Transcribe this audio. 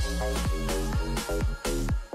Thank you.